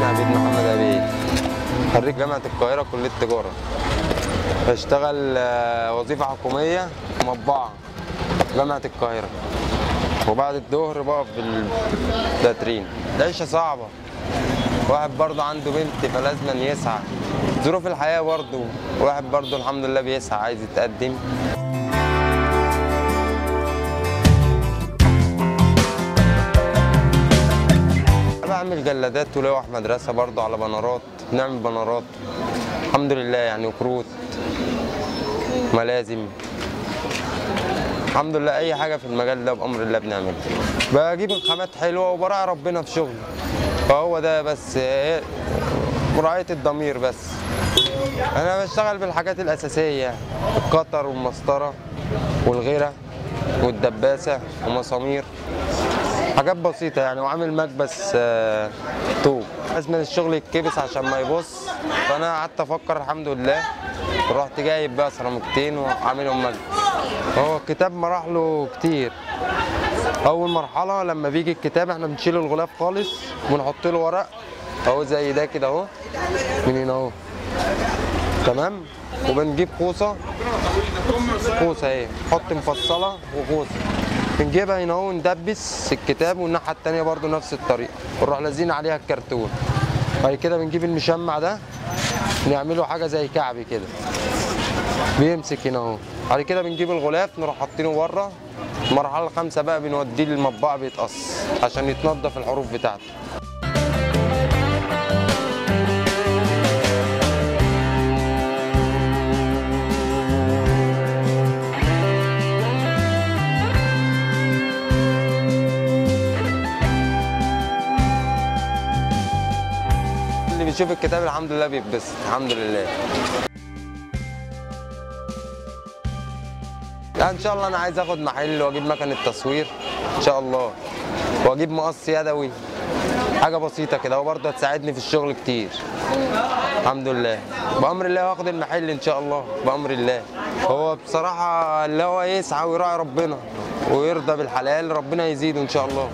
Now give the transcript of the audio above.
اسمي عبيد محمد عبيد خريج جامعة القاهرة كلية تجارة بشتغل آه، وظيفة حكومية مطبعة جامعة القاهرة. وبعد الظهر بقف بالتترين العيشة صعبة. واحد برضه عنده بنت فلازم يسعى. ظروف الحياة برضه واحد برضه الحمد لله بيسعى عايز يتقدم. بعمل جلادات ولوح مدرسة برضه على بنرات بنعمل بنرات. الحمد لله يعني وكروت ملازم. الحمد لله أي حاجة في المجال ده بأمر الله بنعملها بجيب الخامات حلوة وبراعي ربنا في شغلي فهو ده بس إيه، مراعيه الضمير بس. أنا بشتغل بالحاجات الأساسية القطر والمسطرة والغيرة والدباسة ومسامير. حاجات بسيطة يعني وعامل مكبس آه، طوب. لازم الشغل يتكبس عشان ما يبص. فأنا قعدت أفكر الحمد لله. رحت جايب بقى سيراميكتين وعاملهم مكبس هو الكتاب مراحله كتير. أول مرحلة لما بيجي الكتاب إحنا بنشيل الغلاف خالص ونحط له ورق. أهو زي ده كده أهو. من هنا أهو. تمام؟ وبنجيب خوصة خوصة اهي نحط مفصلة وخوصة بنجيبها هنا اهو ندبس الكتاب والناحية التانية برضو نفس الطريقة. ونروح لازين عليها الكرتون. بعد كده بنجيب المشمع ده نعمله حاجة زي كعب كده. بيمسك هنا اهو. بعد كده بنجيب الغلاف نروح حاطينه بره. المرحلة الخامسة بقى بنوديه للمطبعة بيتقص عشان يتنضف الحروف بتاعته. اللي بيشوف الكتاب الحمد لله بيتبسط. الحمد لله. لا إن شاء الله أنا عايز آخد محل وأجيب مكنة تصوير. إن شاء الله. وأجيب مقص يدوي. حاجة بسيطة كده وبرضه هتساعدني في الشغل كتير. الحمد لله. بأمر الله واخد المحل إن شاء الله. بأمر الله. هو بصراحة اللي هو يسعى ويراعي ربنا ويرضى بالحلال ربنا يزيده إن شاء الله.